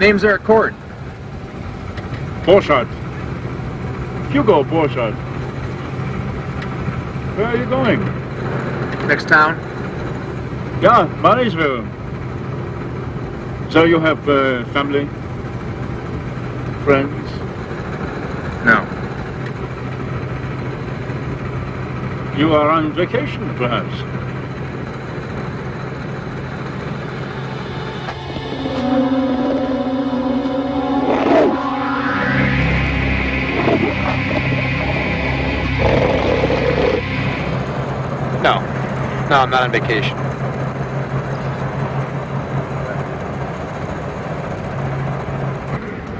Name's Eric Cord. Borchardt. Hugo Borchardt. Where are you going? Next town? Yeah, Marisville. So you have uh, family? Friends? No. You are on vacation, perhaps? No, I'm not on vacation.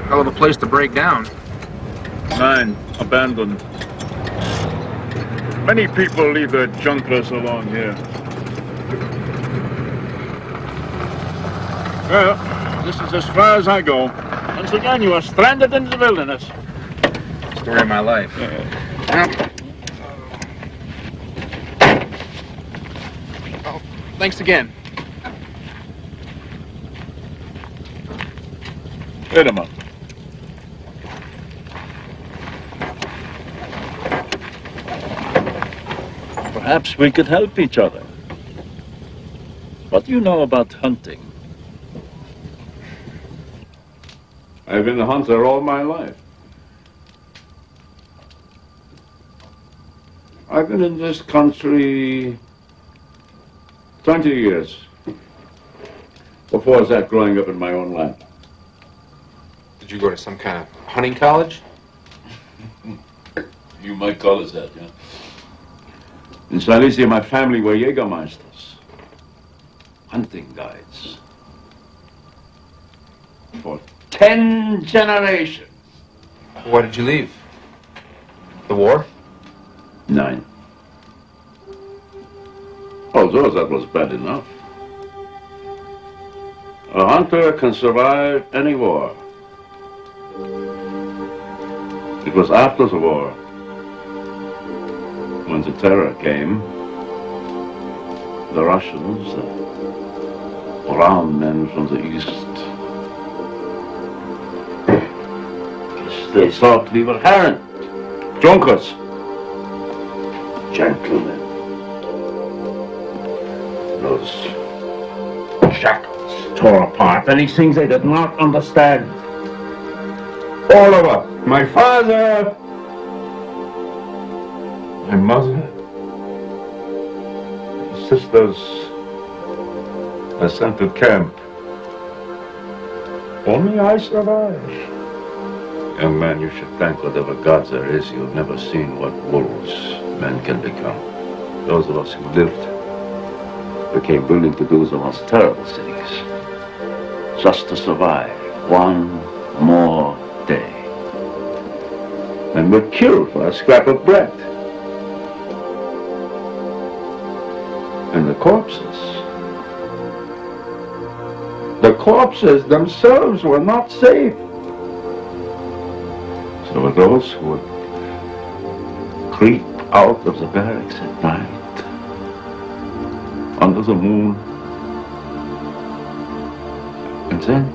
Hell of a place to break down. Mine, abandoned. Many people leave their junkers along here. Well, this is as far as I go. Once again, you are stranded in the wilderness. Story of my life. Oh, thanks again. Wait a minute. Perhaps we could help each other. What do you know about hunting? I've been a hunter all my life. I've been in this country 20 years. Before that, growing up in my own land. Did you go to some kind of hunting college? You might call it that, yeah. In Silesia, my family were Jägermeisters, hunting guides. For ten generations. Why did you leave? The war? Nine. Although that was bad enough. A hunter can survive any war. It was after the war, when the terror came, the Russians, uh, the brown men from the east, they thought we were herring, junkers, gentlemen. Those shackles tore apart and these things they did not understand. All us, my father, my mother, my sisters, were sent to camp. Only I survived. Young man, you should thank whatever gods there is you've never seen what wolves men can become. Those of us who lived became willing to do the most terrible things just to survive one more day. And we're killed for a scrap of bread. And the corpses, the corpses themselves were not safe. So those who would creep out of the barracks at night, under the moon, and then,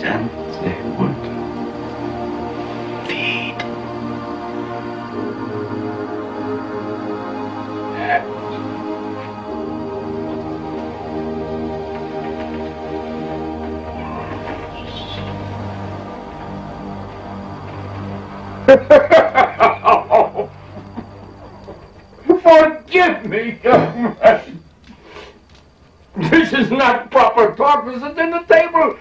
then they would feed. Forgive me, young man. This is not proper talk. This is dinner table.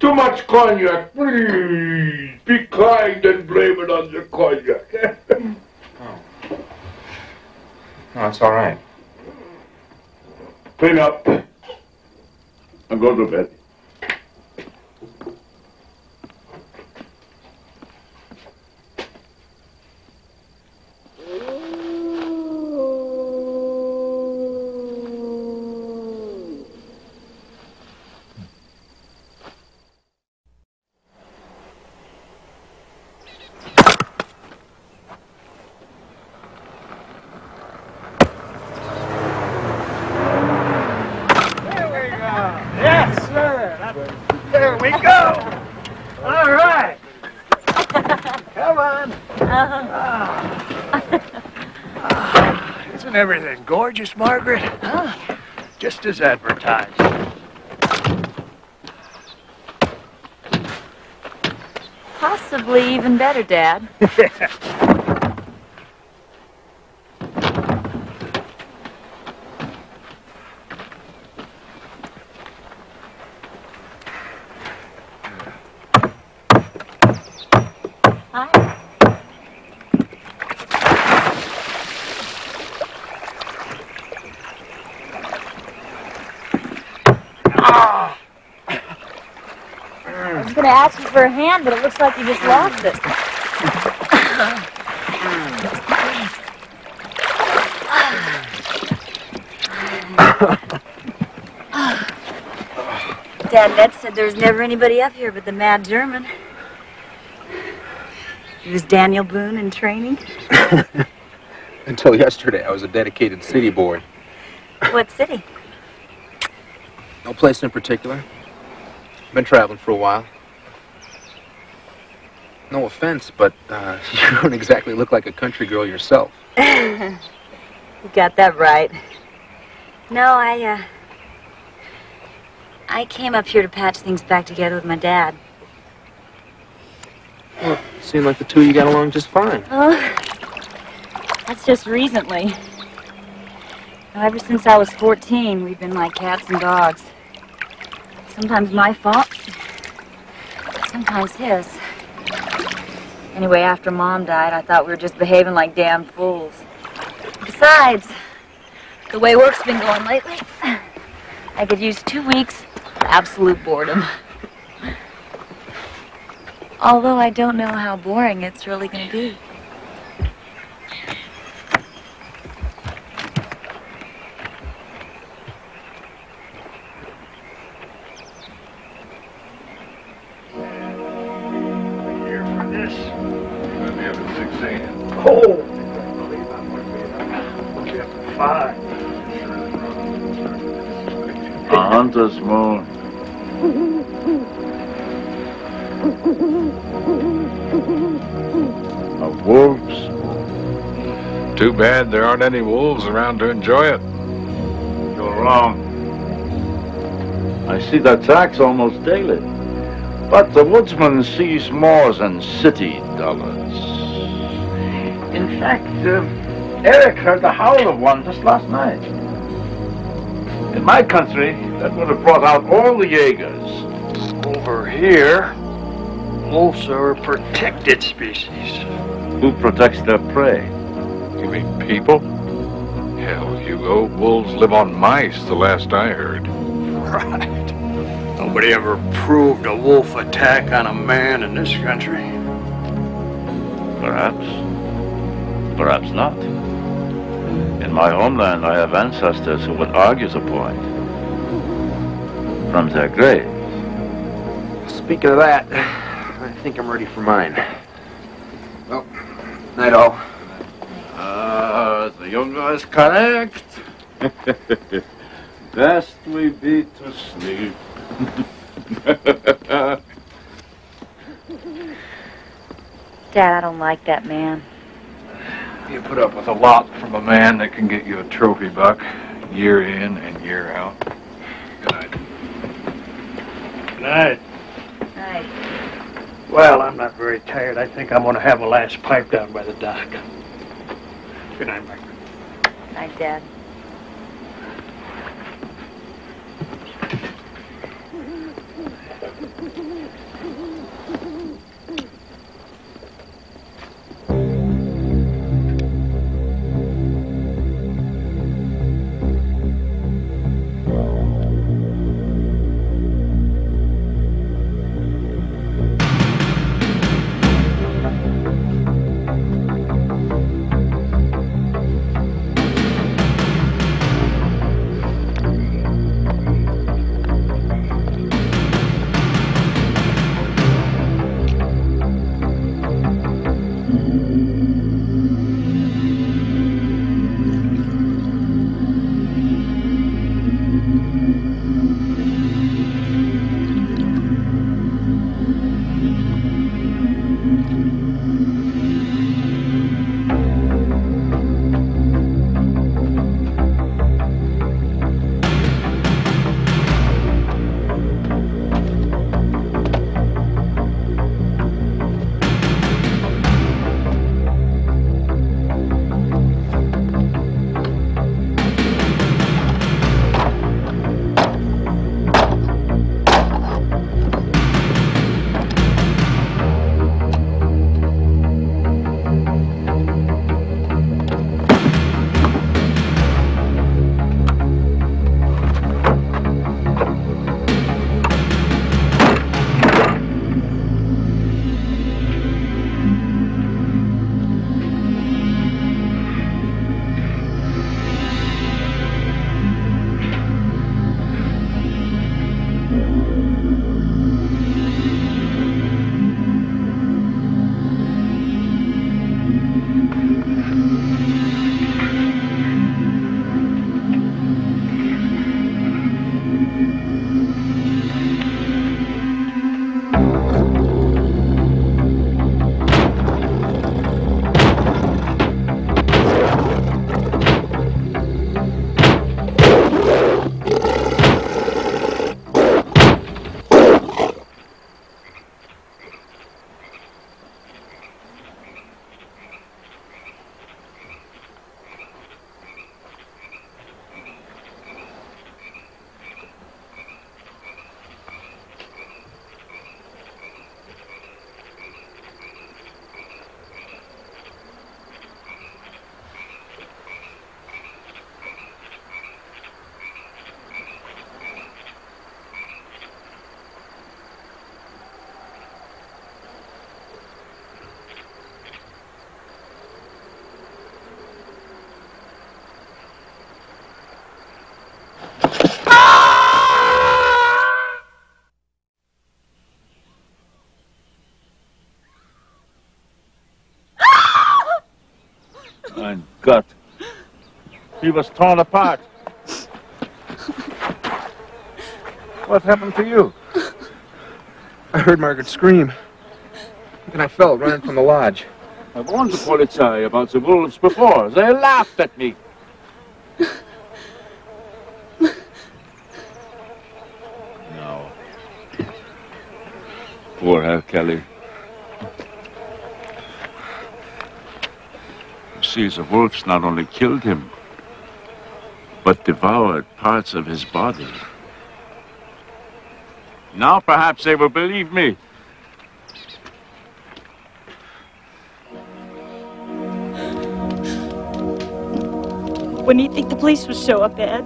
Too much cognac. Please be kind and blame it on the cognac. Oh. No, it's all right. Clean up and go to bed. Yes, everything gorgeous, Margaret? Huh? Just as advertised. Possibly even better, Dad. for a hand, but it looks like you just lost it. Dad Ned said there was never anybody up here but the mad German. He was Daniel Boone in training. Until yesterday, I was a dedicated city boy. What city? No place in particular. Been traveling for a while. No offense, but uh, you don't exactly look like a country girl yourself. you got that right. No, I, uh... I came up here to patch things back together with my dad. Well, seemed like the two of you got along just fine. Oh, that's just recently. Now, ever since I was 14, we've been like cats and dogs. Sometimes my fault, sometimes his. Anyway, after Mom died, I thought we were just behaving like damn fools. Besides, the way work's been going lately, I could use two weeks of absolute boredom. Although I don't know how boring it's really going to be. Too bad there aren't any wolves around to enjoy it. You're wrong. I see the tracks almost daily. But the woodsman sees more than city dollars. In fact, uh, Eric heard the howl of one just last night. In my country, that would have brought out all the Jaegers. Over here, wolves are a protected species. Who protects their prey? You mean people? Hell, Hugo, wolves live on mice, the last I heard. Right. Nobody ever proved a wolf attack on a man in this country. Perhaps. Perhaps not. In my homeland, I have ancestors who would argue the point. From their graves. Speaking of that, I think I'm ready for mine. Well, night all. The younger correct. Best we be to sleep. Dad, I don't like that man. You put up with a lot from a man that can get you a trophy buck year in and year out. Good night. Good night. Right. Well, I'm not very tired. I think I'm going to have a last pipe down by the dock. Good night, Margaret. Night, Dad. Gut. He was torn apart. What happened to you? I heard Margaret scream. And I fell running from the lodge. I warned the Polizei about the wolves before. They laughed at me. no. Poor Herr Kelly. See, the wolves not only killed him, but devoured parts of his body. Now perhaps they will believe me. When do you think the police will show up, Ed?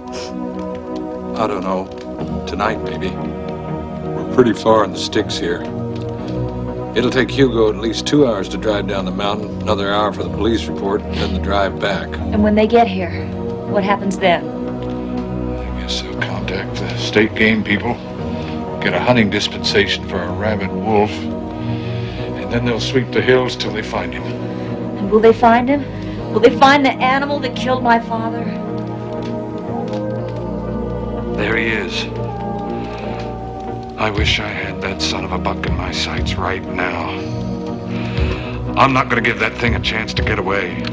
I don't know. Tonight, maybe. We're pretty far in the sticks here. It'll take Hugo at least two hours to drive down the mountain, another hour for the police report, then the drive back. And when they get here, what happens then? I guess they'll contact the state game people, get a hunting dispensation for a rabid wolf, and then they'll sweep the hills till they find him. And will they find him? Will they find the animal that killed my father? There he is. I wish I had that son of a buck in my sights right now. I'm not gonna give that thing a chance to get away.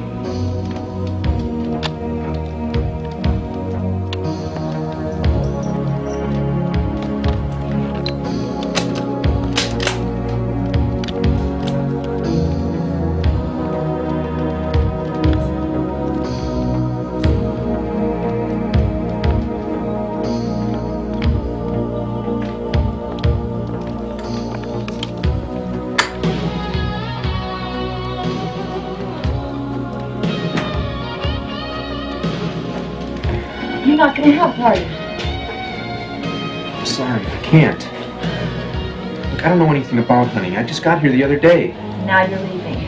Anything about hunting. I just got here the other day. Now you're leaving.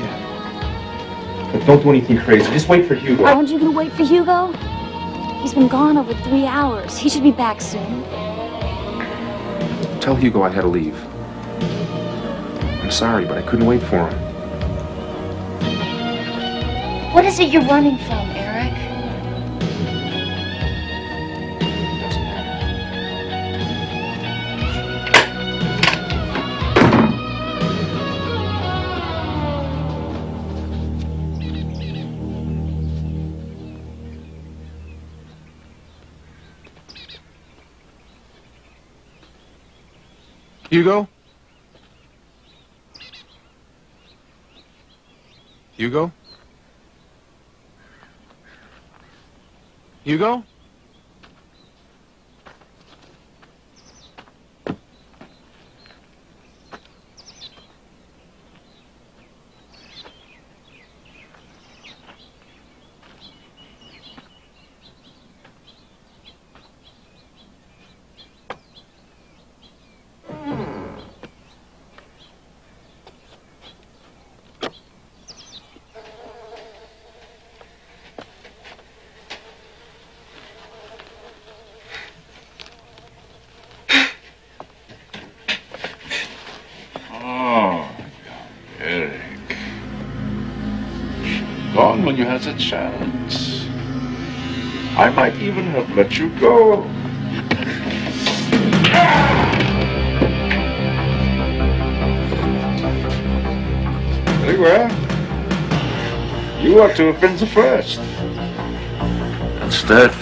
Yeah. But don't do anything crazy. Just wait for Hugo. Aren't you gonna wait for Hugo? He's been gone over three hours. He should be back soon. Tell Hugo I had to leave. I'm sorry, but I couldn't wait for him. What is it you're running from, Hugo? Hugo? Hugo? Oh, Eric. When you had the chance. I might even have let you go. Well. You ought to have been the first. Instead,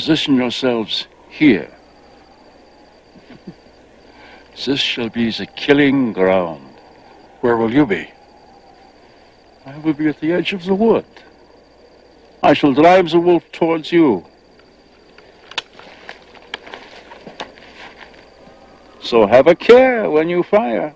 position yourselves here. This shall be the killing ground. Where will you be? I will be at the edge of the wood. I shall drive the wolf towards you. So have a care when you fire.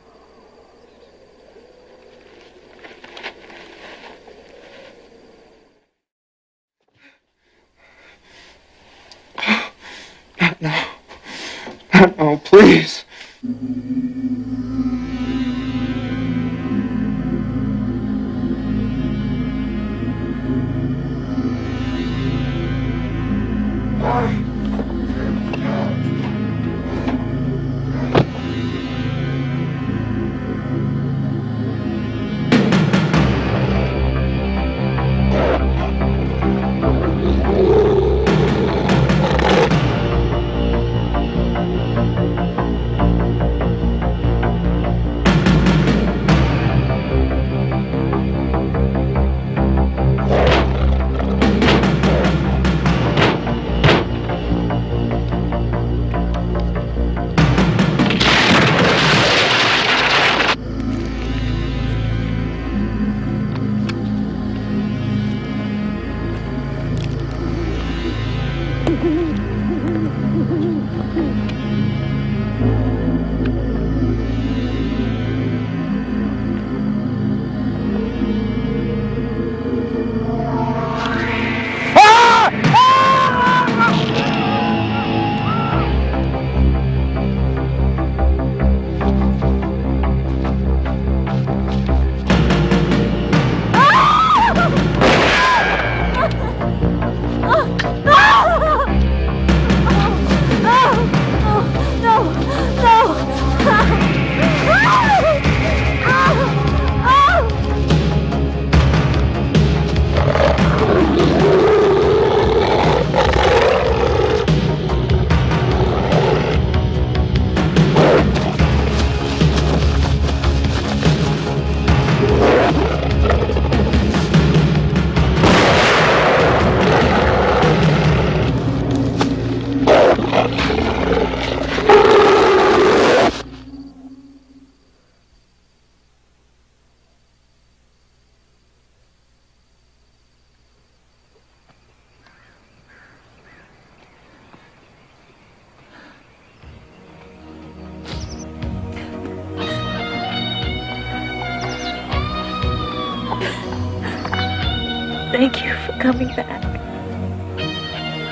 Back.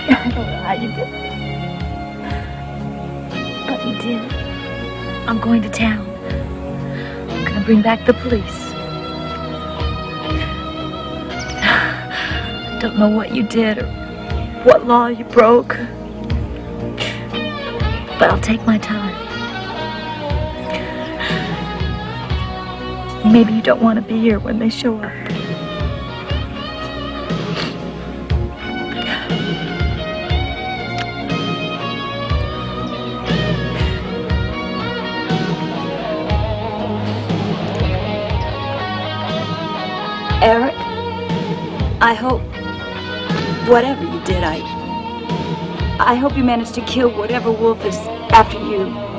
I don't know how you did. But you did. I'm going to town. I'm gonna bring back the police. I don't know what you did or what law you broke. But I'll take my time. Maybe you don't want to be here when they show up. I hope you manage to kill whatever wolf is after you.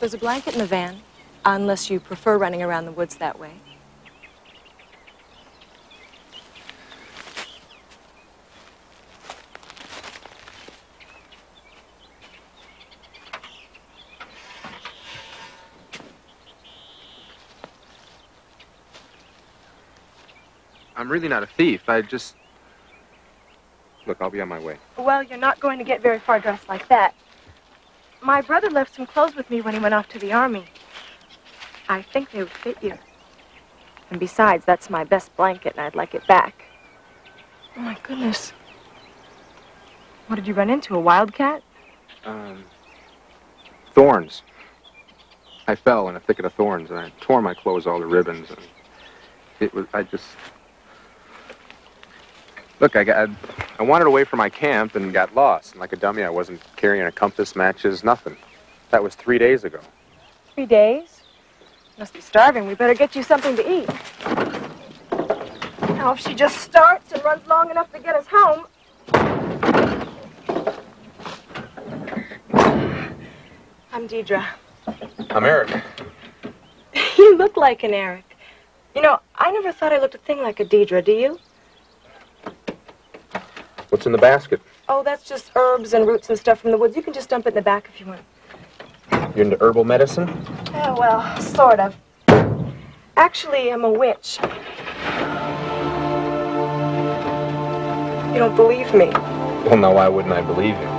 There's a blanket in the van, unless you prefer running around the woods that way. I'm really not a thief. I just. Look, I'll be on my way. Well, you're not going to get very far dressed like that. My brother left some clothes with me when he went off to the army. I think they would fit you. And besides, that's my best blanket, and I'd like it back. Oh, my goodness. What did you run into? A wildcat? Um, thorns. I fell in a thicket of thorns, and I tore my clothes all to ribbons. And it was. I just. Look, I got. I wandered away from my camp and got lost. And like a dummy, I wasn't carrying a compass, matches, nothing. That was three days ago. Three days? Must be starving. We better get you something to eat. Now, if she just starts and runs long enough to get us home. I'm Deidre. I'm Eric. You look like an Eric. You know, I never thought I looked a thing like a Deidre, do you? What's in the basket? Oh, that's just herbs and roots and stuff from the woods. You can just dump it in the back if you want. You're into herbal medicine? Yeah, well, sort of. Actually, I'm a witch. You don't believe me? Well, now why wouldn't I believe you?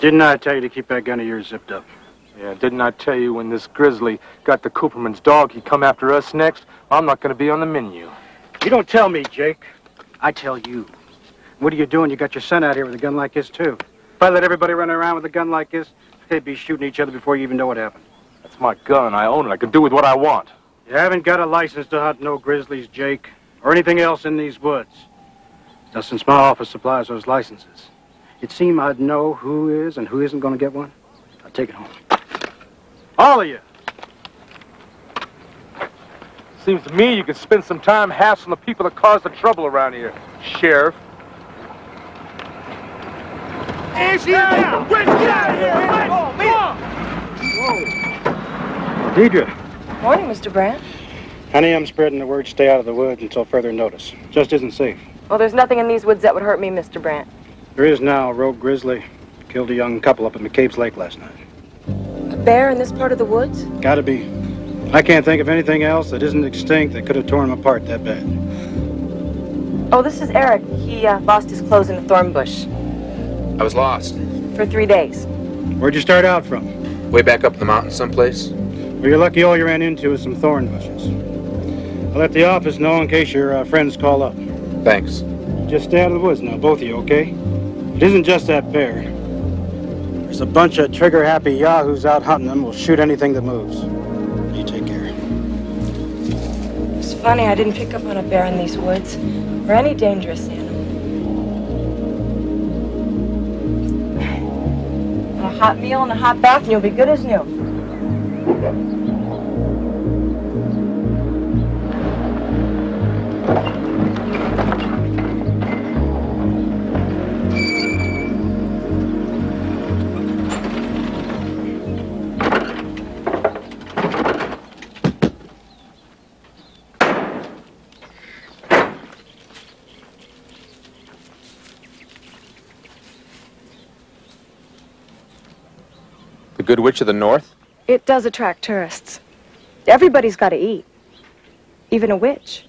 Didn't I tell you to keep that gun of yours zipped up? Yeah, didn't I tell you when this grizzly got the Cooperman's dog, he'd come after us next? I'm not going to be on the menu. You don't tell me, Jake. I tell you. What are you doing? You got your son out here with a gun like this, too. If I let everybody run around with a gun like this, they'd be shooting each other before you even know what happened. That's my gun. I own it. I can do with what I want. You haven't got a license to hunt no grizzlies, Jake, or anything else in these woods. Now, since my office supplies those licenses, it seemed I'd know who is and who isn't going to get one. I'll take it home. All of you. Seems to me you can spend some time hassling the people that caused the trouble around here, Sheriff. Easy now! Quick, get out of here! Come on! Deidre. Morning, Mr. Brandt. Honey, I'm spreading the word stay out of the woods until further notice. Just isn't safe. Well, there's nothing in these woods that would hurt me, Mr. Brandt. There is now a rogue grizzly. Killed a young couple up at McCabe's Lake last night. A bear in this part of the woods? Gotta be. I can't think of anything else that isn't extinct that could have torn him apart that bad. Oh, this is Eric. He uh, lost his clothes in a thorn bush I was lost. for three days. Where'd you start out from? Way back up in the mountains someplace. Well, you're lucky all you ran into was some thorn bushes. I'll let the office know in case your uh, friends call up. Thanks. Just stay out of the woods now, both of you, okay? It isn't just that bear. There's a bunch of trigger-happy yahoos out hunting them. will shoot anything that moves. You take care. It's funny, I didn't pick up on a bear in these woods, or any dangerous animal. A hot meal and a hot bath, and you'll be good as new. Good Witch of the North? It does attract tourists. Everybody's got to eat, even a witch.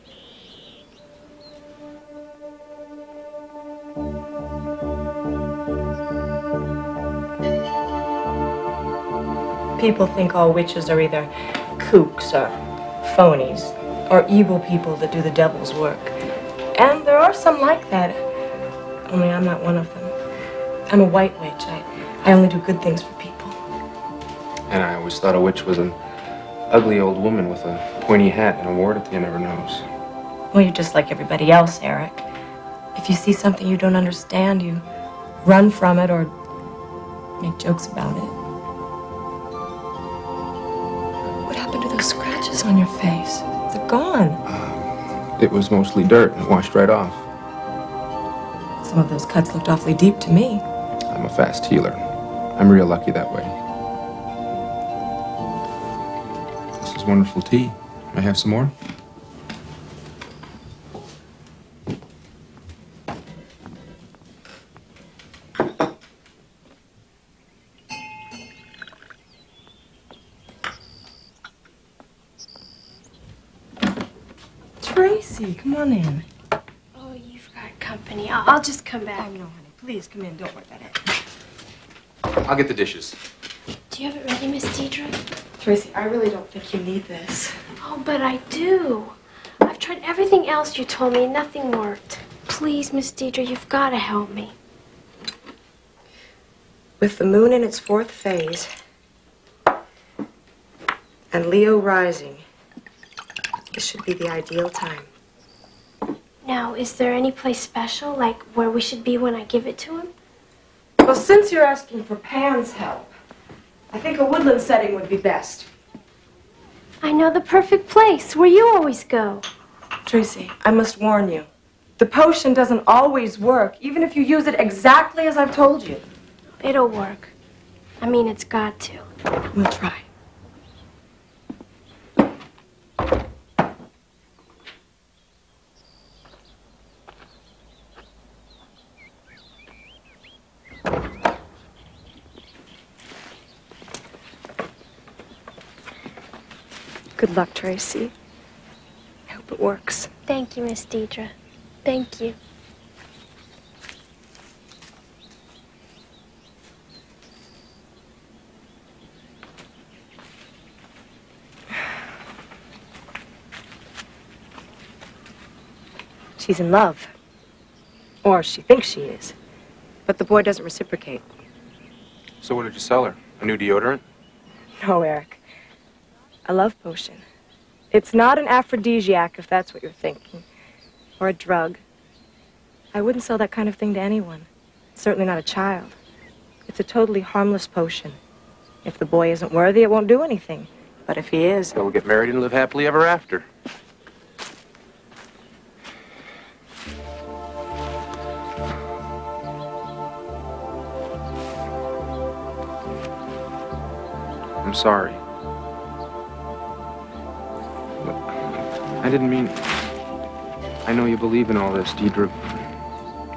People think all witches are either kooks or phonies or evil people that do the devil's work. And there are some like that, only I'm not one of them. I'm a white witch. I, I only do good things for people. And I always thought a witch was an ugly old woman with a pointy hat and a wart at the end of her nose. Well, you're just like everybody else, Eric. If you see something you don't understand, you run from it or make jokes about it. What happened to those scratches on your face? They're gone. Um, it was mostly dirt. It washed right off. Some of those cuts looked awfully deep to me. I'm a fast healer. I'm real lucky that way. Is wonderful tea. May I have some more? Tracy, come on in. Oh, you've got company. I'll, I'll just come back. Oh, no, honey. Please come in. Don't worry about it. I'll get the dishes. Do you have it ready, Miss Deidre? Tracy, I really don't think you need this. Oh, but I do. I've tried everything else you told me, and nothing worked. Please, Miss Deidre, you've got to help me. With the moon in its fourth phase and Leo rising, this should be the ideal time. Now, is there any place special, like where we should be when I give it to him? Well, since you're asking for Pan's help, I think a woodland setting would be best. I know the perfect place, where you always go. Tracy, I must warn you. The potion doesn't always work, even if you use it exactly as I've told you. It'll work. I mean, it's got to. We'll try. Good luck, Tracy. I hope it works. Thank you, Miss Deidre. Thank you. She's in love. Or she thinks she is. But the boy doesn't reciprocate. So what did you sell her? A new deodorant? No, Eric. A love potion. It's not an aphrodisiac, if that's what you're thinking. Or a drug. I wouldn't sell that kind of thing to anyone. Certainly not a child. It's a totally harmless potion. If the boy isn't worthy, it won't do anything. But if he is, They'll get married and live happily ever after. I'm sorry. I didn't mean. I know you believe in all this, Deidre.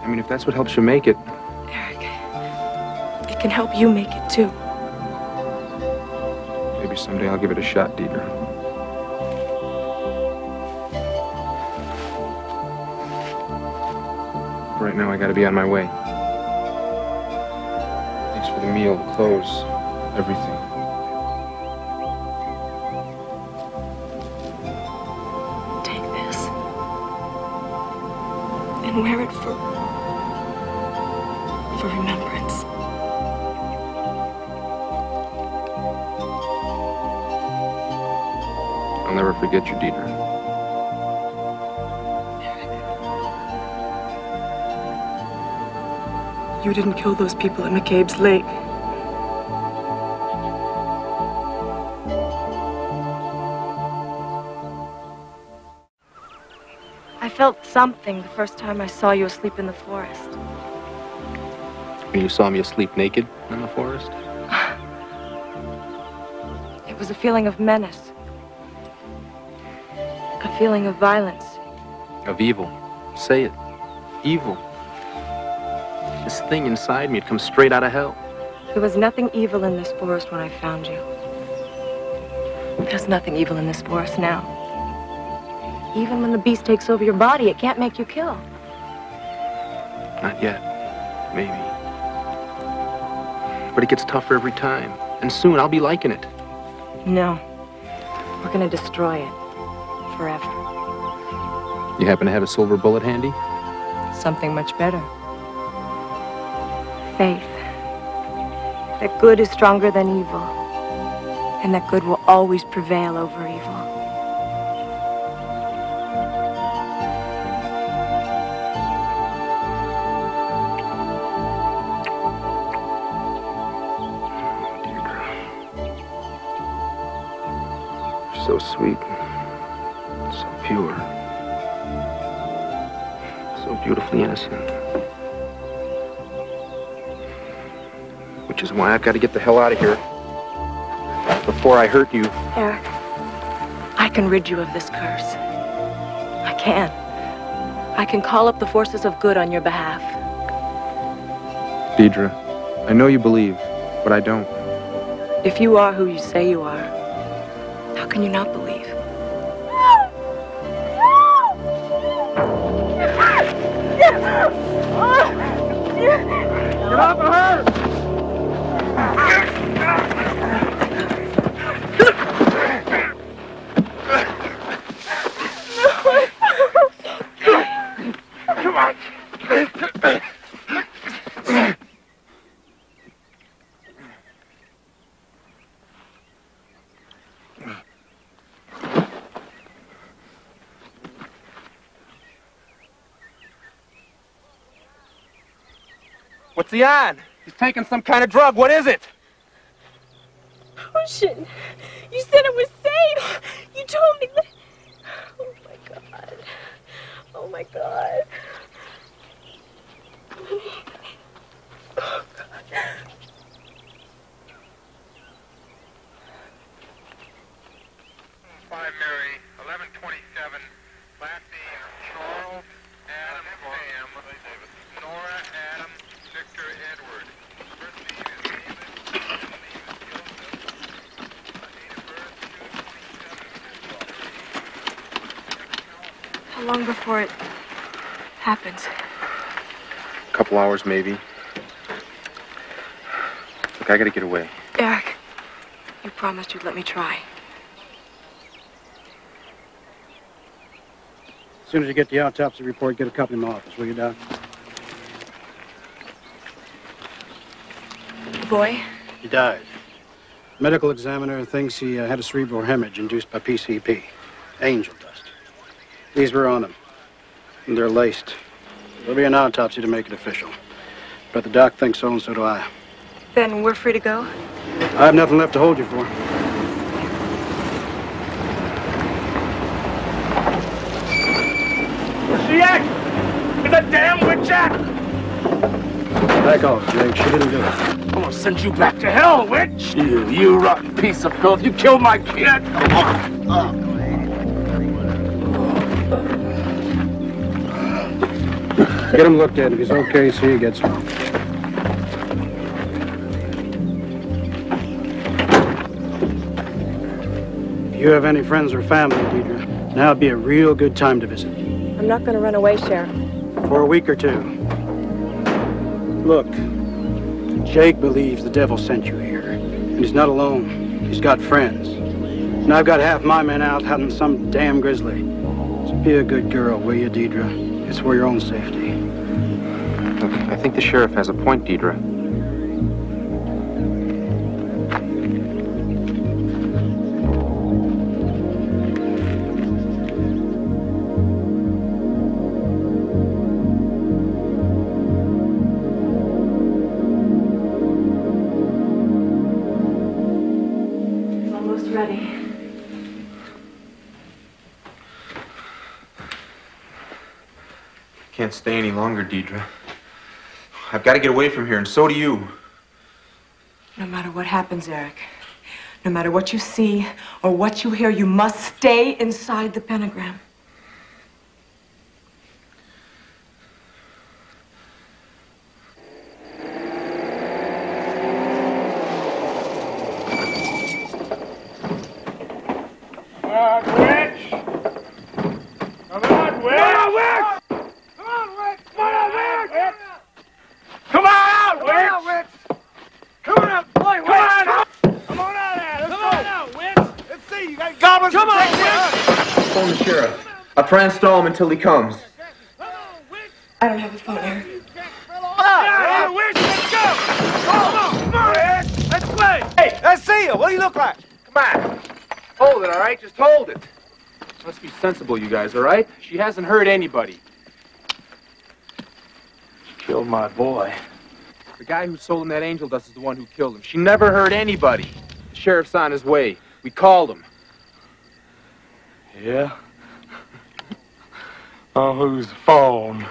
I mean, if that's what helps you make it, Eric, it can help you make it too. maybe someday I'll give it a shot, Deidre. Right now, I gotta be on my way. Thanks for the meal, the clothes, everything. And wear it for. for remembrance. I'll never forget you, Deidre. You didn't kill those people at McCabe's Lake. Felt something the first time I saw you asleep in the forest. When you saw me asleep naked in the forest? It was a feeling of menace. A feeling of violence. Of evil. Say it. Evil. This thing inside me had come straight out of hell. There was nothing evil in this forest when I found you. There's nothing evil in this forest now. Even when the beast takes over your body, it can't make you kill. Not yet. Maybe. But it gets tougher every time. And soon I'll be liking it. No. We're gonna destroy it. Forever. You happen to have a silver bullet handy? Something much better. Faith. That good is stronger than evil. And that good will always prevail over evil. So sweet. So pure. So beautifully innocent. Which is why I've got to get the hell out of here. Before I hurt you. Eric, I can rid you of this curse. I can. I can call up the forces of good on your behalf. Deidre, I know you believe, but I don't. If you are who you say you are, can you not believe? What's he on? He's taking some kind of drug. What is it? Oh, Ocean, you said it was safe. You told me. that- Oh my god. Oh my god. Oh god. Five Mary, 1127, last name long before it happens? A couple hours, maybe. Look, I gotta get away. Eric, you promised you'd let me try. As soon as you get the autopsy report, get a copy in my office, will you, Doc? The boy? He died. Medical examiner thinks he uh, had a cerebral hemorrhage induced by PCP, angel dust. These were on him, and they're laced. There'll be an autopsy to make it official. But the doc thinks so, and so do I. Then we're free to go? I have nothing left to hold you for. Where's she at? In the damn witch act! Back off, Jake. She didn't do it. I'm gonna send you back to hell, witch! You, you rotten piece of filth. You killed my kid! Get him looked at. If he's okay, see he gets home. If you have any friends or family, Deidre, now would be a real good time to visit. I'm not going to run away, Sheriff. For a week or two. Look, Jake believes the devil sent you here. And he's not alone. He's got friends. And I've got half my men out hunting some damn grizzly. So be a good girl, will you, Deidre? It's for your own safety. Look, I think the sheriff has a point, Deidre. It's almost ready. Can't stay any longer, Deidre. I've got to get away from here, and so do you. No matter what happens, Eric, no matter what you see or what you hear, you must stay inside the pentagram. Come on, witch! Come on, witch! Come on, witch! Come on, witch! Come on out, witch! Come on, witch! Come on out, boy, witch! Come on out! Come on out there! Let's Come on out, witch! Let's see, you got goblins Come on, witch! Phone the sheriff. I'll try and stall him until he comes. I don't have a phone, Eric. Yeah, witch, let's go! Come on, come on, witch! Let's play! Hey, let's see you. What do you look like? Come on. Hold it, all right? Just hold it. Let's be sensible, you guys, all right? She hasn't hurt anybody. She killed my boy. The guy who sold him that angel dust is the one who killed him. She never hurt anybody. The sheriff's on his way. We called him. Yeah? Uh, On whose phone?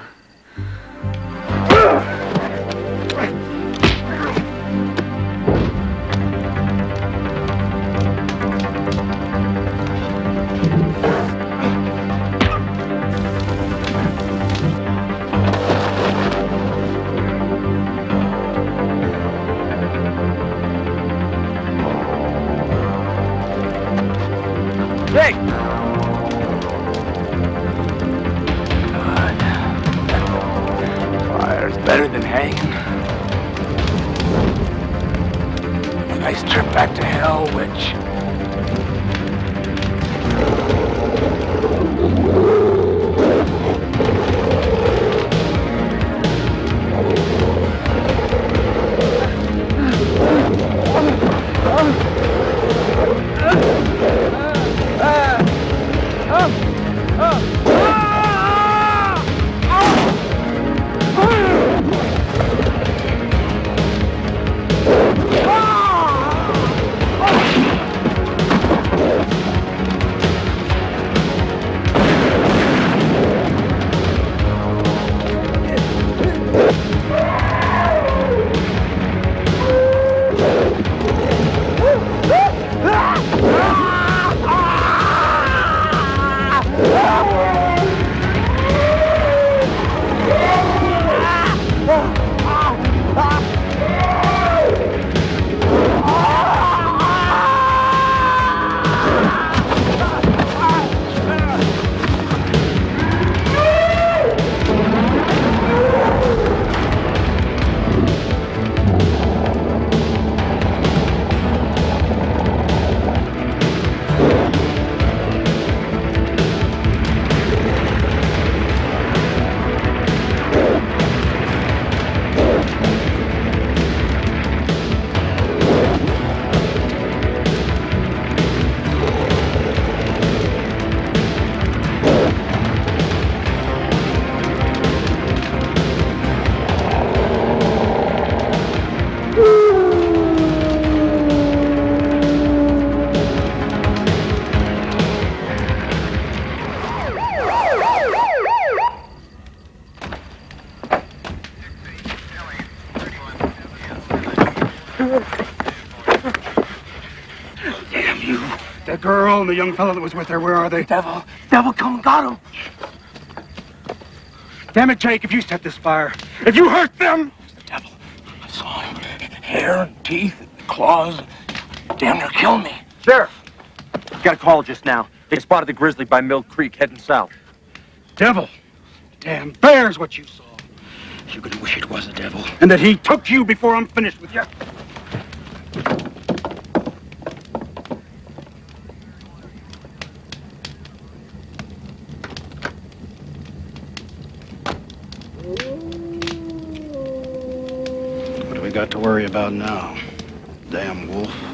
The young fellow that was with her, where are they? Devil. Devil come and got him. Damn it, Jake, if you set this fire, if you hurt them, It's the devil. I saw him. Hair and teeth and claws. Damn near killed me. Sheriff! Got a call just now. They spotted the grizzly by Mill Creek heading south. devil. Damn bear's what you saw. You're gonna wish it was a devil. And that he took you before I'm finished with you. Got to worry about now? Damn wolf.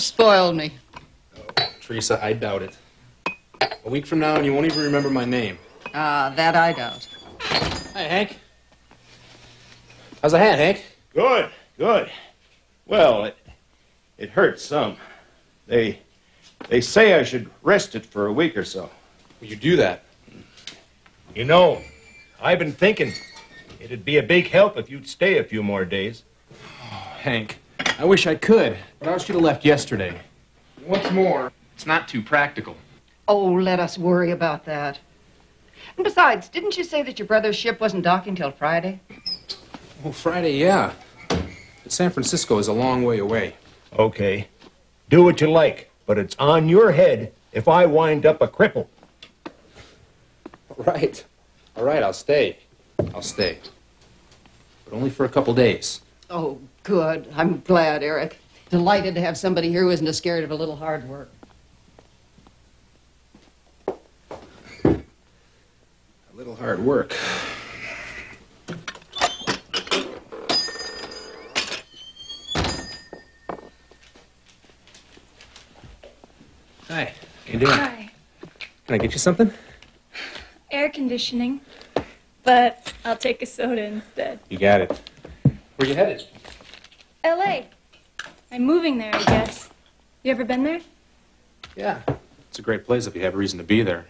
You've spoiled me. Oh, Teresa, I doubt it. A week from now, and you won't even remember my name. Ah, that I doubt. Hey, Hank. How's the hand, Hank? Good, good. Well, it, it hurts some. They, they say I should rest it for a week or so. Will you do that? You know, I've been thinking it'd be a big help if you'd stay a few more days. Oh, Hank, I wish I could, but I should have left yesterday. What's more, It's not too practical. Oh, let us worry about that. And besides, didn't you say that your brother's ship wasn't docking till Friday? Well, Friday, yeah. But San Francisco is a long way away. Okay. Do what you like, but it's on your head if I wind up a cripple. All right. All right, I'll stay. I'll stay. But only for a couple days. Oh, good. I'm glad, Eric. Delighted to have somebody here who isn't as scared of a little hard work. A little hard work. Hi. How you doing? Hi. Can I get you something? Air conditioning. But I'll take a soda instead. You got it. Where you headed? LA. I'm moving there, I guess. You ever been there? Yeah. It's a great place if you have a reason to be there.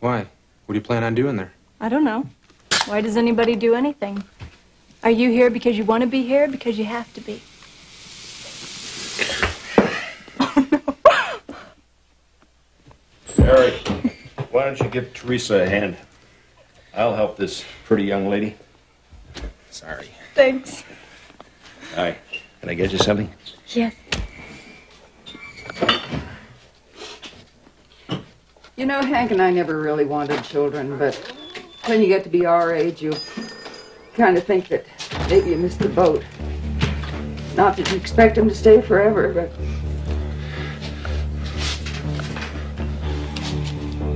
Why? What do you plan on doing there? I don't know. Why does anybody do anything? Are you here because you want to be here? Because you have to be. Oh, no. Eric, why don't you give Teresa a hand? I'll help this pretty young lady. Sorry. Thanks. Hi. Can I get you something? Yes. You know, Hank and I never really wanted children, but when you get to be our age, you kind of think that maybe you missed the boat. Not that you expect them to stay forever, but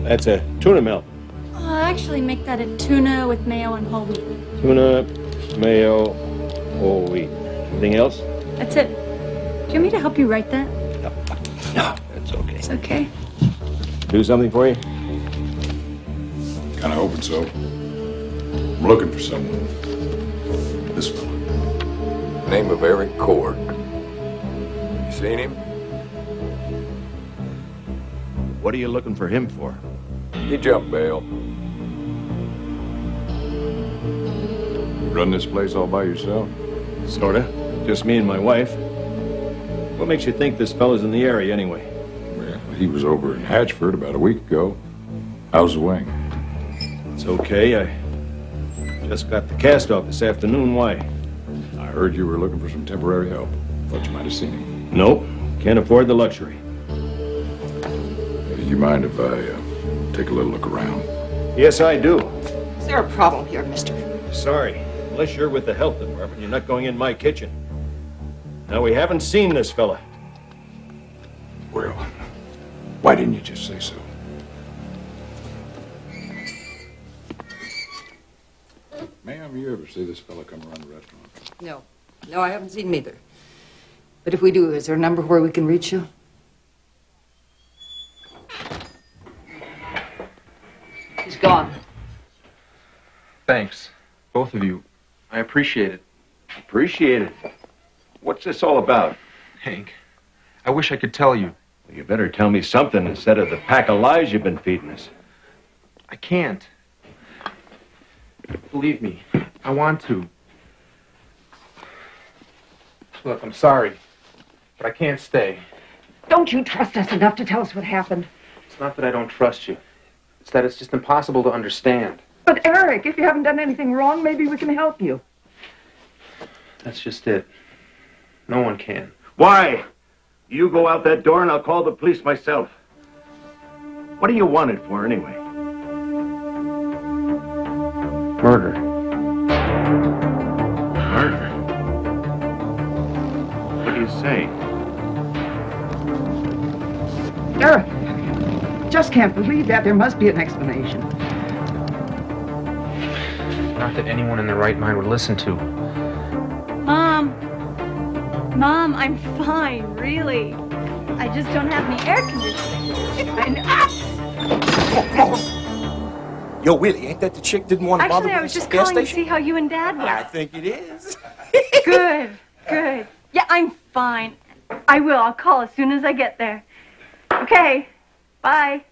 That's a tuna melt. I'll actually make that a tuna with mayo and whole wheat. Tuna, mayo, whole wheat. Anything else? That's it. Do you want me to help you write that? No, no, it's okay. It's okay. Do something for you? Kind of hoping so. I'm looking for someone. This fella. Name of Eric Cord. You seen him? What are you looking for him for? He jumped bail. You run this place all by yourself? Sorta. Just me and my wife. What makes you think this fella's in the area anyway? Well, he was over in Hatchford about a week ago. How's the wing? It's okay. I just got the cast off this afternoon. Why? I heard you were looking for some temporary help. Thought you might have seen him. Nope. Can't afford the luxury. You mind if I uh, take a little look around? Yes, I do. is there a problem here, mister? Sorry. Unless you're with the health department, you're not going in my kitchen. Now, we haven't seen this fella. Well, why didn't you just say so? Ma'am, you ever see this fella come around the restaurant? No. No, I haven't seen him either. But if we do, is there a number where we can reach you? He's gone. Thanks. Both of you. I appreciate it. Appreciate it. What's this all about? Hank, I wish I could tell you. Well, you better tell me something instead of the pack of lies you've been feeding us. I can't. Believe me, I want to. Look, I'm sorry, but I can't stay. Don't you trust us enough to tell us what happened? It's not that I don't trust you. It's that it's just impossible to understand. But Eric, if you haven't done anything wrong, maybe we can help you. That's just it. No one can. Why? You go out that door and I'll call the police myself. What do you want it for, anyway? Murder. Murder? What do you say? Eric, just can't believe that. There must be an explanation. Not that anyone in their right mind would listen to. Mom. I'm fine, really. I just don't have any air conditioning. Yo, Willie, ain't that the chick didn't want to bother Actually, I was just calling to see how you and Dad were. I think it is. Good, good. Yeah, I'm fine. I will. I'll call as soon as I get there. Okay. Bye.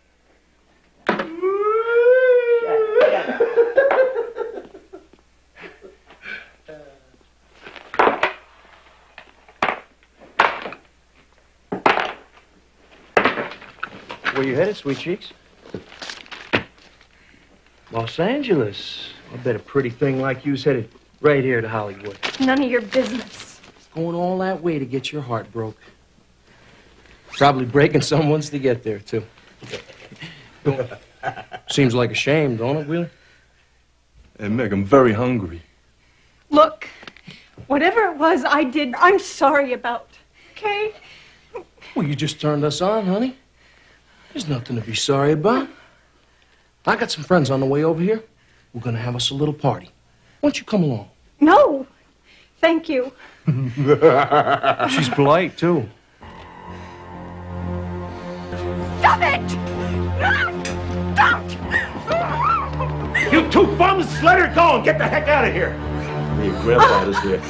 Where you headed, sweet cheeks? Los Angeles. I bet a pretty thing like you's headed right here to Hollywood. None of your business. Going all that way to get your heart broke. Probably breaking someone's to get there, too. Seems like a shame, don't it, Willie? And Meg, I'm very hungry. Look, whatever it was I did, I'm sorry about. Okay? Well, you just turned us on, honey. There's nothing to be sorry about. I got some friends on the way over here. We're gonna have us a little party. Why don't you come along? No. Thank you. She's polite, too. Stop it! Don't! You two bums, let her go and get the heck out of here. Hey, grandfather's ah! here.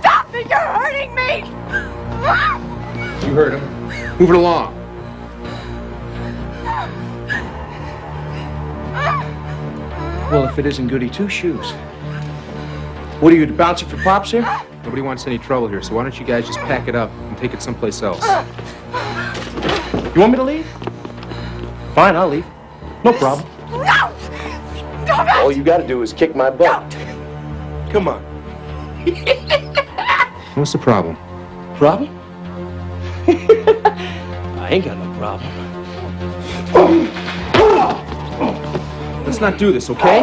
Stop it! You're hurting me! You heard him. Move it along. Well, if it isn't Goody Two Shoes. What are you, the bouncer for Pops here? Nobody wants any trouble here, so why don't you guys just pack it up and take it someplace else? You want me to leave? Fine, I'll leave. No problem. No! Stop it! All you gotta do is kick my butt. Come on. What's the problem? Problem? I ain't got no problem. Let's not do this, okay?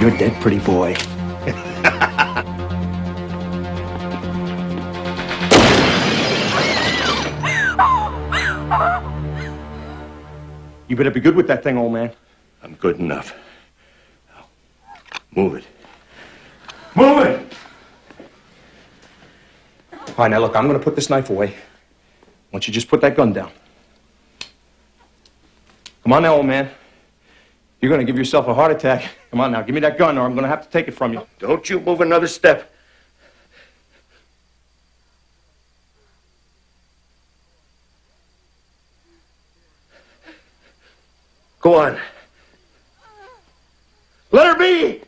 You're dead, pretty boy. You better be good with that thing, old man. I'm good enough. Move it. Move it! All right, now look, I'm gonna put this knife away. Why don't you just put that gun down? Come on now, old man. You're gonna give yourself a heart attack. Come on now, give me that gun or I'm gonna have to take it from you. Don't you move another step. Go on. Let her be!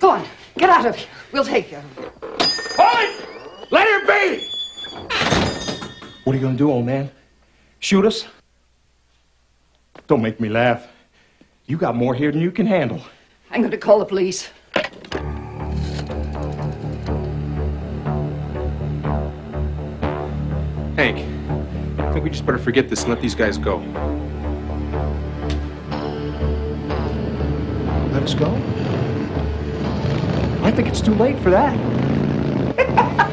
Go on, get out of here. We'll take you. Hold it! Let her be! What are you gonna do, old man? Shoot us? Don't make me laugh. You got more here than you can handle. I'm going to call the police. Hank, I think we just better forget this and let these guys go. Let us go? I think it's too late for that.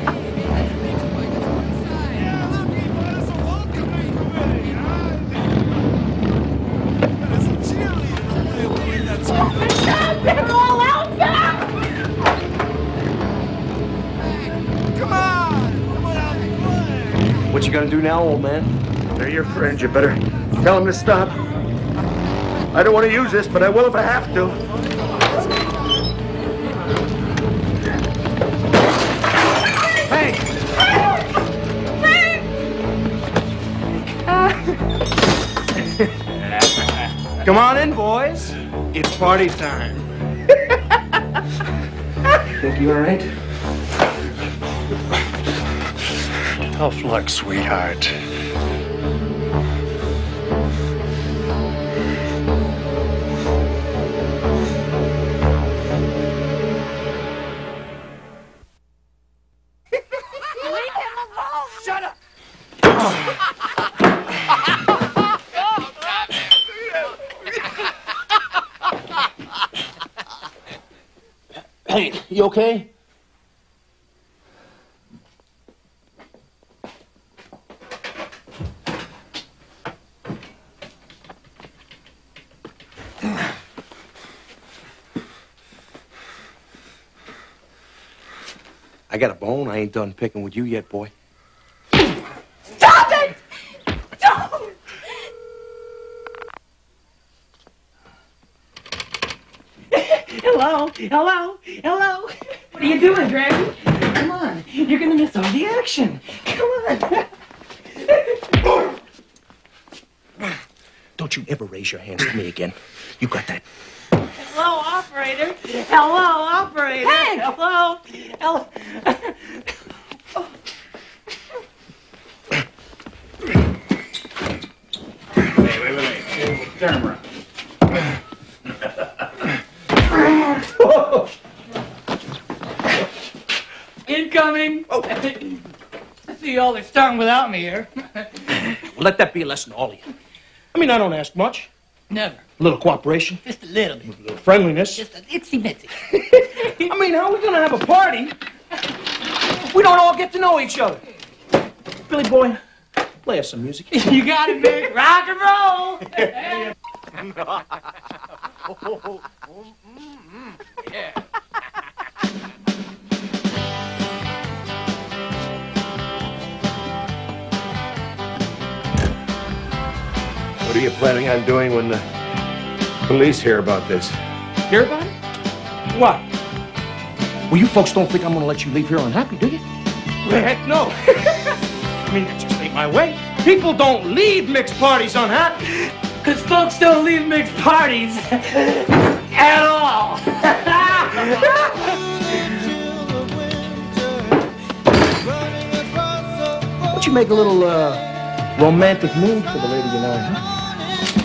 now, old man? They're your friends. You better tell them to stop. I don't want to use this, but I will if I have to. Hey! Come on in, boys. It's party time. Think you all right? Tough luck, sweetheart. Hey, you okay? I got a bone. I ain't done picking with you yet, boy. Stop it! Don't! Hello, hello, hello. What are you doing, Dragon? Come on, you're gonna miss all the action. Come on. Don't you ever raise your hands to me again. You got that? Hello, operator. Hello, operator. Hank! Hello. Hello. Wait, wait, wait, wait. Turn him around. Incoming. Oh. I see y'all are starting without me here. Well, let that be a lesson to all of you. I mean, I don't ask much. Never. A little cooperation, Just a little bit. a little friendliness. Just a itsy bitsy. I mean, how are we gonna have a party? if We don't all get to know each other. Billy boy, play us some music. you got it, man. Rock and roll. yeah. Oh, oh, oh, mm, mm, mm. What are you planning on doing when the police hear about this? Hear about it? What? Well, you folks don't think I'm gonna let you leave here unhappy, do you? Well, heck no. I mean, that just ain't my way. People don't leave mixed parties unhappy. Because folks don't leave mixed parties at all. Why don't you make a little uh, romantic move for the lady you know, huh?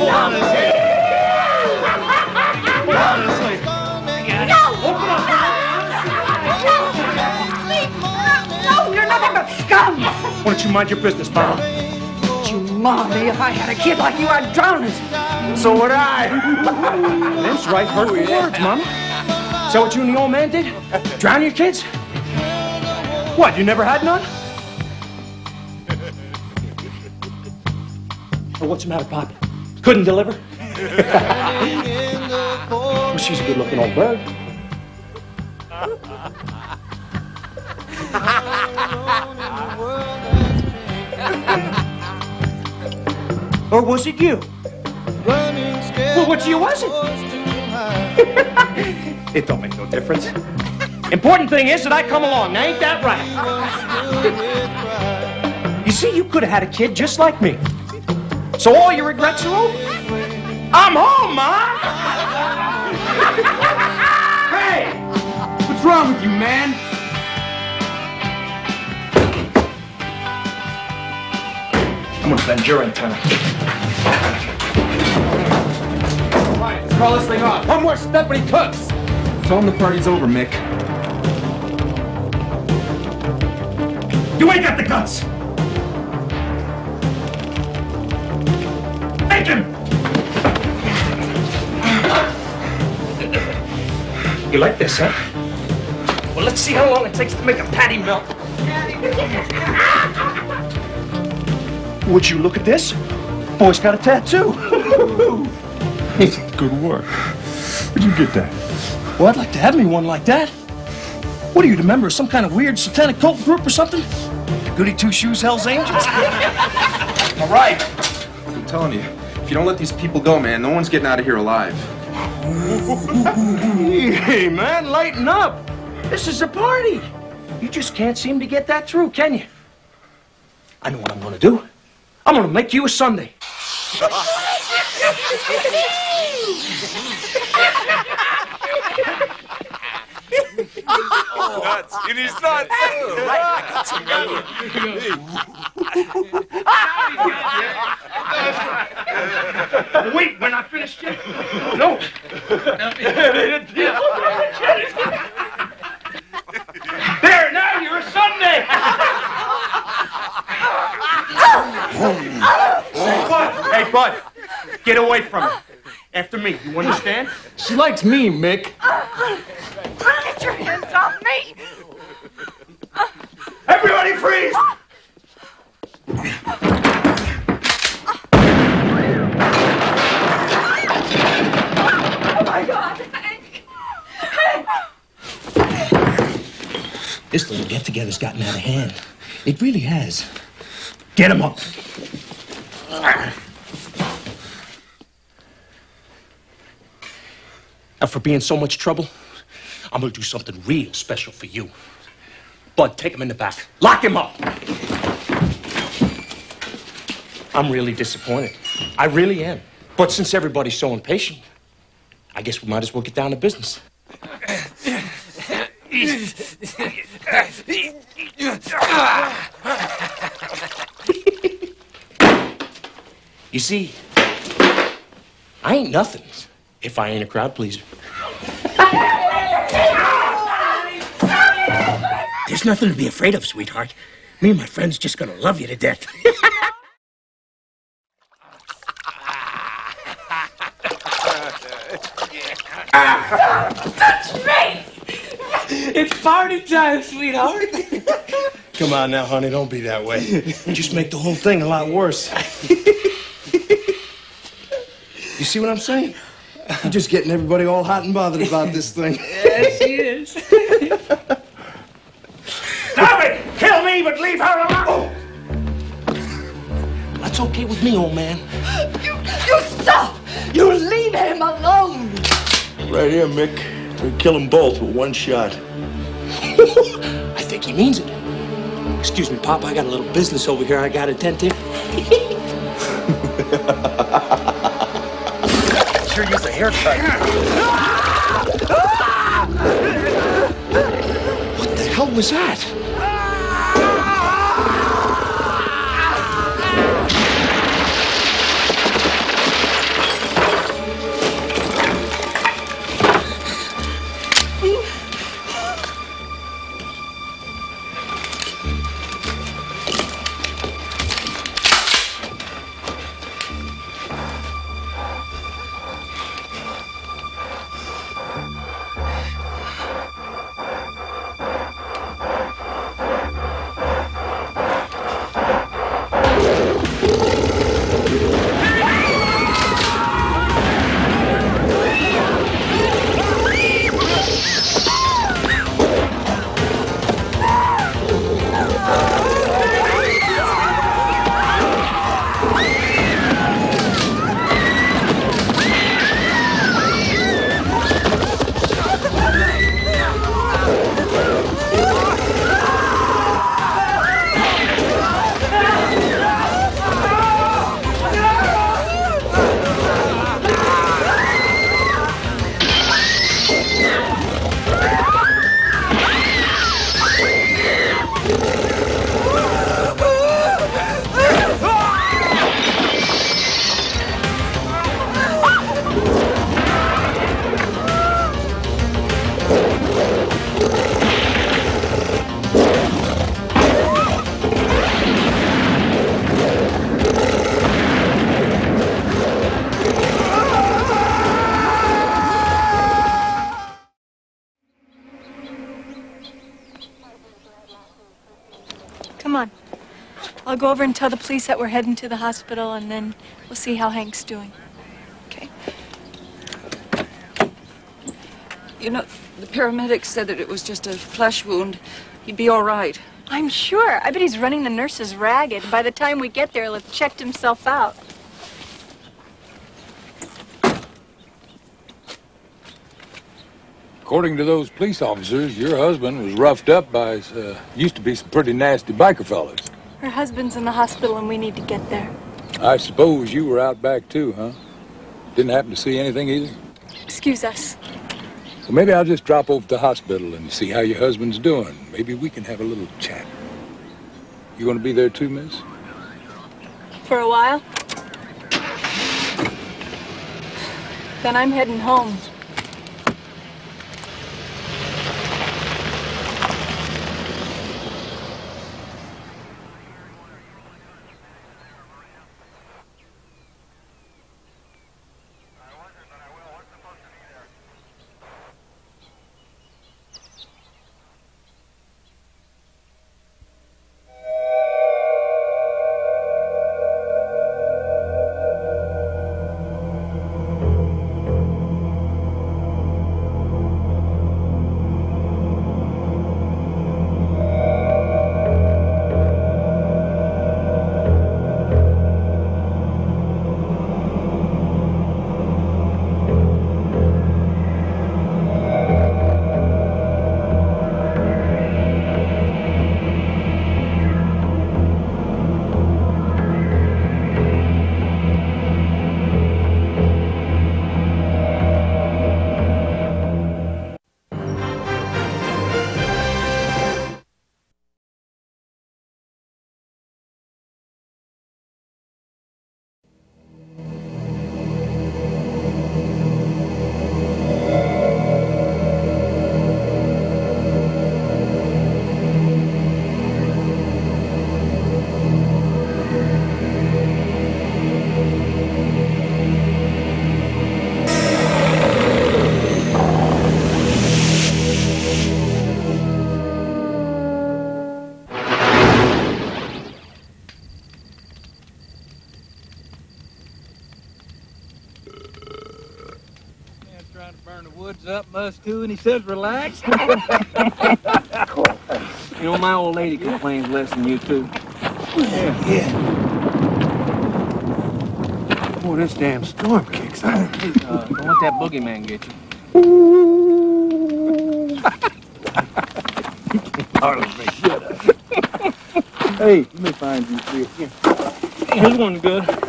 Hold on a second. Hold on a second. No, you're nothing but scum. Why don't you mind your business, Bob? You mommy, if I had a kid like you, I'd drown it. So would I. Them's right hurtful words, Mama. Is that what you and the old man did? Drown your kids? What, you never had none? Oh, what's the matter, Pop? Couldn't deliver? well, she's a good-looking old bird. Or was it you? Well, which you was it? it don't make no difference. Important thing is that I come along. Now, ain't that right? you see, you could have had a kid just like me. So all your regrets are over. I'm home, Ma! hey! What's wrong with you, man? I'm gonna bend your antenna. Fine, let's call this thing off. One more step and he cooks. Tell him the party's over, Mick. You ain't got the guts. You like this, huh? Well, let's see how long it takes to make a patty melt. Would you look at this? Boy's got a tattoo. Good work. Where'd you get that? Well, I'd like to have me one like that. What are you, the member of some kind of weird satanic cult group or something? The Goody Two Shoes Hell's Angels? All right. I'm telling you, if you don't let these people go, man, no one's getting out of here alive. Hey, man, lighten up. This is a party. You just can't seem to get that through, can you? I know what I'm gonna do. I'm gonna make you a sundae. oh. nuts. It is nuts. Hey, right. I got some money. Wait, finished yet. No. there, now you're a sundae. hey, bud. Hey, bud. Get away from it. After me, you understand? She likes me, Mick. Get your hands off me! Everybody freeze! Oh my God! This little get together's gotten out of hand. It really has. Get him up. Now, for being so much trouble, I'm gonna do something real special for you. Bud, take him in the back. Lock him up. I'm really disappointed. I really am. But since everybody's so impatient, I guess we might as well get down to business. You see, I ain't nothing if I ain't a crowd pleaser. There's nothing to be afraid of, sweetheart. Me and my friends just gonna love you to death. Touch me! It's party time, sweetheart. Come on now, honey, don't be that way. Just make the whole thing a lot worse. You see what I'm saying? You're just getting everybody all hot and bothered about this thing. Yes, she is. Stop it! Kill me, but leave her alone! Oh! That's okay with me, old man. You, you stop! You leave him alone! Right here, Mick. We kill them both with one shot. I think he means it. Excuse me, Pop. I got a little business over here I got to attend to. haircut. What the hell was that? Go over and tell the police that we're heading to the hospital, and then we'll see how Hank's doing. Okay? You know, the paramedics said that it was just a flesh wound. He'd be all right. I'm sure. I bet he's running the nurses ragged. By the time we get there, he'll have checked himself out. According to those police officers, your husband was roughed up by, uh, used to be some pretty nasty biker fellas. Her husband's in the hospital, and we need to get there. I suppose you were out back too, huh? Didn't happen to see anything either? Excuse us. Well, maybe I'll just drop over to the hospital and see how your husband's doing. Maybe we can have a little chat. You going to be there too, miss? For a while. Then I'm heading home. Us too, and he says relax. you know, my old lady complains less than you two. Yeah, yeah. Boy, this damn storm kicks out. Uh, don't let that boogeyman get you. Harley, shut up. hey, let me find you three. Here. Here's one good.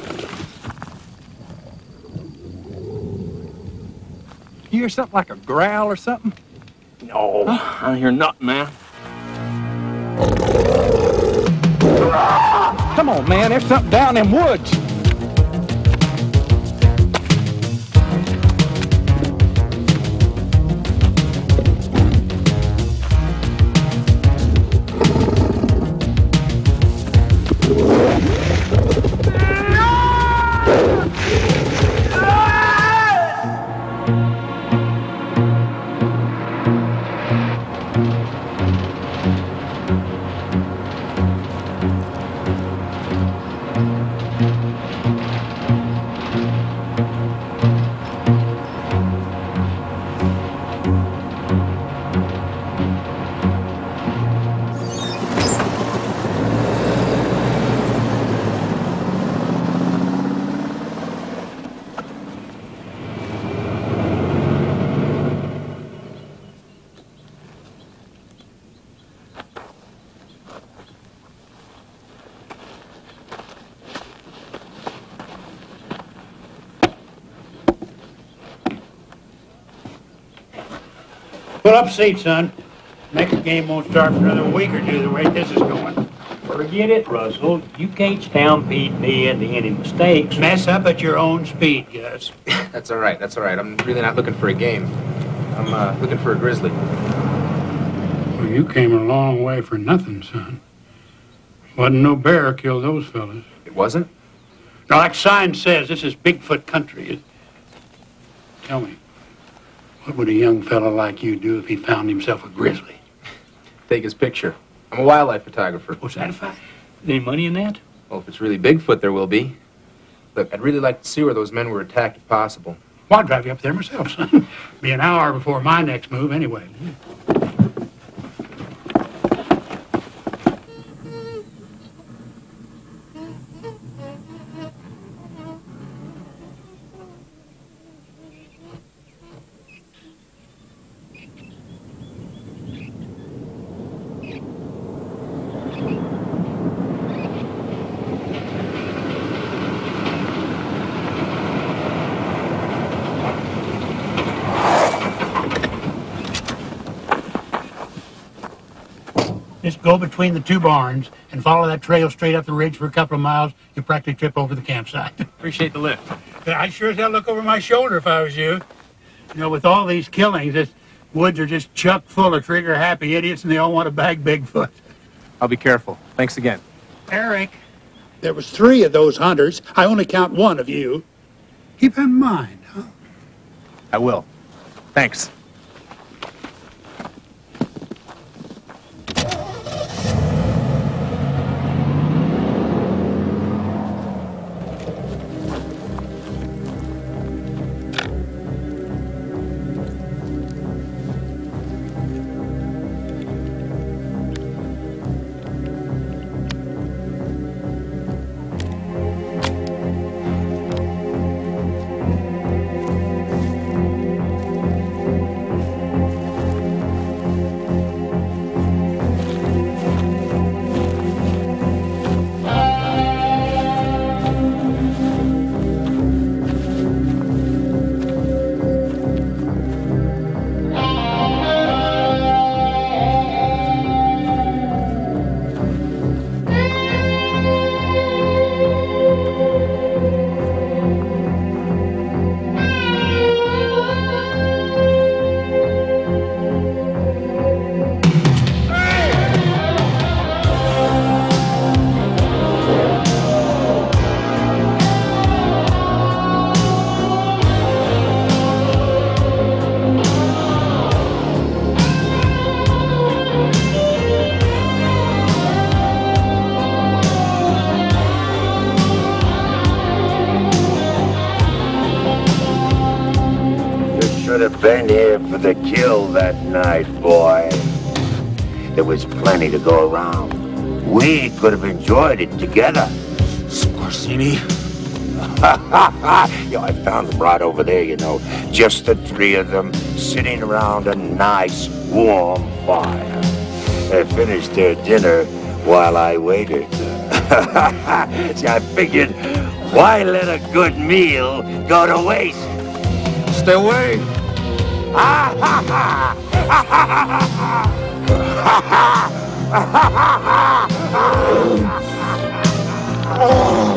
Hear something like a growl or something? No, I don't hear nothing, man. Come on, man. There's something down in them woods. Up seat, son. Next game won't start for another week or two the way this is going. Forget it, Russell. You can't stampede me into any mistakes. Mess up at your own speed, Gus. That's all right. That's all right. I'm really not looking for a game. I'm uh, looking for a grizzly. Well, you came a long way for nothing, son. Wasn't no bear killed those fellas. It wasn't? Now, like sign says, this is Bigfoot country. Tell me, what would a young fellow like you do if he found himself a grizzly? Take his picture. I'm a wildlife photographer. What's that fact? Any money in that? Well, if it's really Bigfoot, there will be. Look, I'd really like to see where those men were attacked if possible. Well, I'll drive you up there myself, son. Be an hour before my next move, anyway. Go between the two barns and follow that trail straight up the ridge for a couple of miles. You'll practically trip over the campsite. Appreciate the lift. I'd sure as hell look over my shoulder if I was you. You know, with all these killings, this woods are just chuck full of trigger-happy idiots, and they all want to bag Bigfoot. I'll be careful. Thanks again. Eric, there was three of those hunters. I only count one of you. Keep in mind, huh? I will. Thanks. Been here for the kill that night, boy. There was plenty to go around. We could have enjoyed it together. Skorzeny. yeah, I found them right over there, you know. Just the three of them sitting around a nice warm fire. They finished their dinner while I waited. See, I figured, why let a good meal go to waste? Stay away. Oh,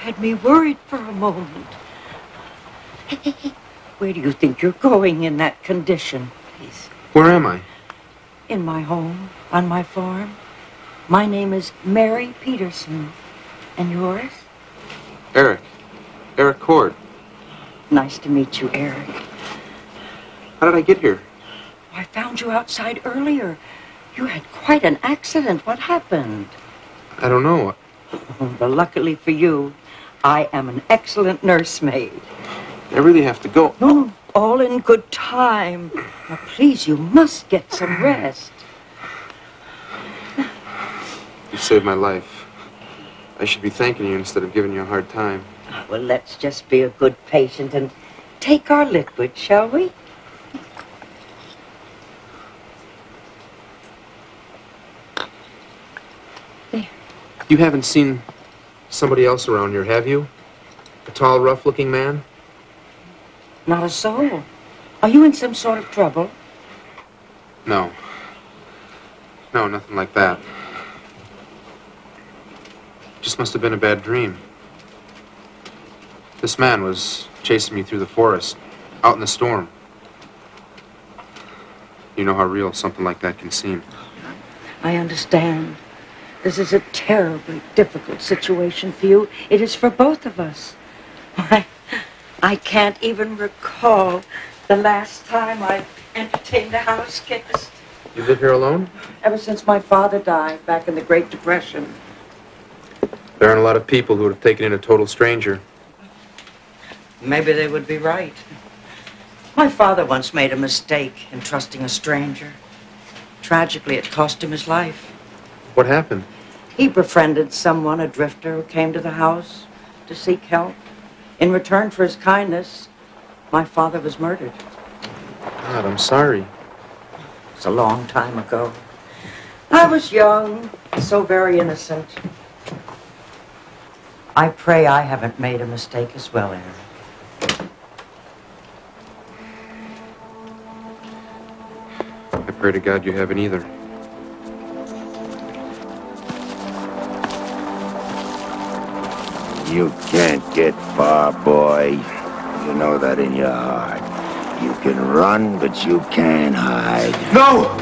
had me worried for a moment. Where do you think you're going in that condition? Please. Where am I? In my home, on my farm. My name is Mary Peterson. And yours? Eric. Eric Cord. Nice to meet you, Eric. How did I get here? Oh, I found you outside earlier. You had quite an accident. What happened? I don't know. Well, luckily for you, I am an excellent nursemaid. I really have to go. No, no, all in good time. Now, please, you must get some rest. You saved my life. I should be thanking you instead of giving you a hard time. Ah, well, let's just be a good patient and take our liquid, shall we? There. You haven't seen somebody else around here, have you? A tall, rough-looking man? Not a soul. Are you in some sort of trouble? No. No, nothing like that. Just must have been a bad dream. This man was chasing me through the forest, out in the storm. You know how real something like that can seem. I understand. This is a terribly difficult situation for you. It is for both of us. I, I can't even recall the last time I entertained a house guest. You live here alone? Ever since my father died back in the Great Depression. There aren't a lot of people who would have taken in a total stranger. Maybe they would be right. My father once made a mistake in trusting a stranger. Tragically, it cost him his life. What happened? He befriended someone, a drifter, who came to the house to seek help. In return for his kindness, my father was murdered. God, I'm sorry. It's a long time ago. I was young, so very innocent. I pray I haven't made a mistake as well, Aaron. I pray to God you haven't either. You can't get far, boy. You know that in your heart. You can run, but you can't hide. No!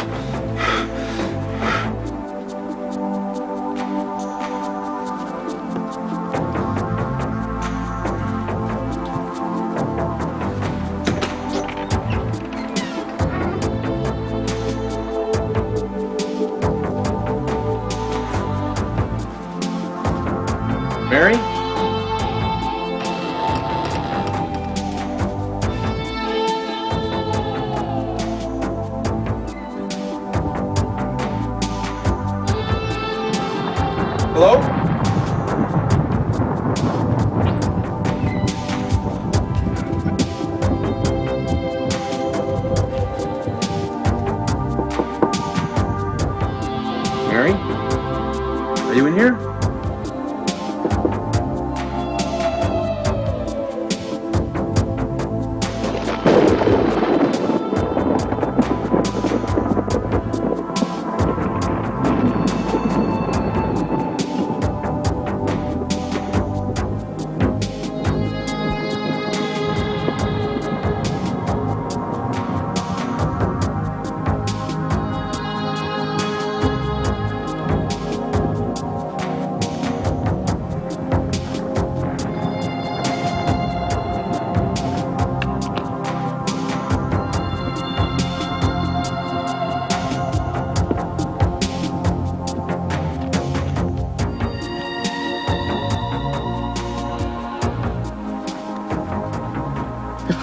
Hello?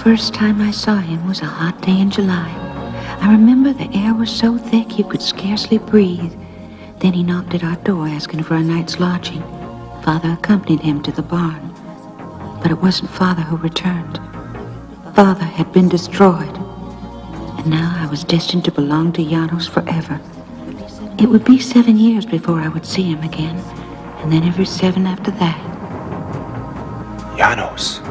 First time I saw him was a hot day in July. I remember the air was so thick you could scarcely breathe. Then he knocked at our door asking for a night's lodging. Father accompanied him to the barn. But it wasn't Father who returned. Father had been destroyed. And now I was destined to belong to Janos forever. It would be seven years before I would see him again. And then every seven after that. Janos.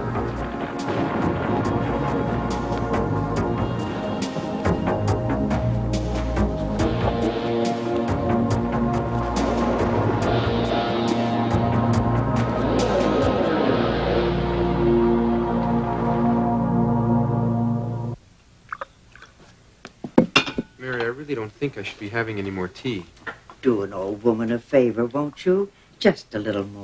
Think I should be having any more tea. Do an old woman a favor, won't you? Just a little more.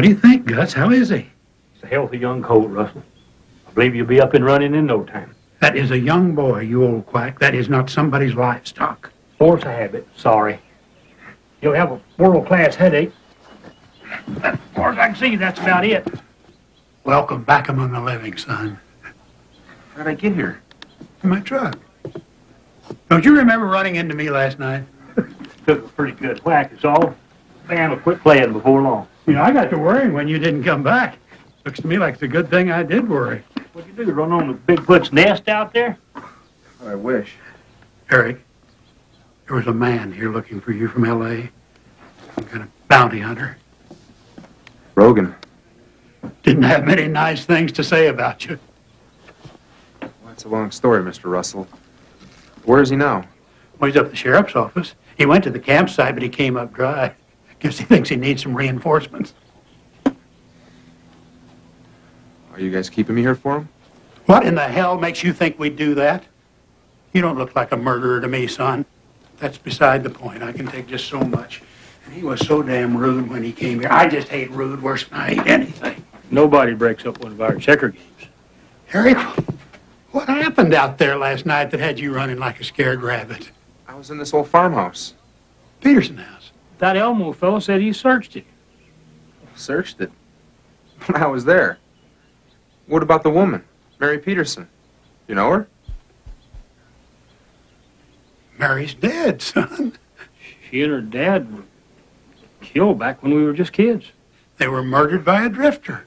What do you think, Gus? How is he? He's a healthy young colt, Russell. I believe you'll be up and running in no time. That is a young boy, you old quack. That is not somebody's livestock. Force a habit. Sorry. You'll have a world-class headache. As far as I can see, that's about it. Welcome back among the living, son. How'd I get here? In my truck. Don't you remember running into me last night? Took a pretty good whack, is all. Man will quit playing before long. You know, I got to worrying when you didn't come back. Looks to me like it's a good thing I did worry. What'd you do, run on the Bigfoot's nest out there? I wish. Eric, there was a man here looking for you from L.A. Some kind of bounty hunter. Rogan. Didn't have many nice things to say about you. Well, that's a long story, Mr. Russell. Where is he now? Well, he's up at the sheriff's office. He went to the campsite, but he came up dry. Guess he thinks he needs some reinforcements. Are you guys keeping me here for him? What in the hell makes you think we'd do that? You don't look like a murderer to me, son. That's beside the point. I can take just so much. And he was so damn rude when he came here. I just hate rude worse than I hate anything. Nobody breaks up one of our checker games. Harry, what happened out there last night that had you running like a scared rabbit? I was in this old farmhouse. Peterson house. That Alamo fellow said he searched it. Searched it. I was there. What about the woman, Mary Peterson? You know her? Mary's dead, son. She and her dad were killed back when we were just kids. They were murdered by a drifter.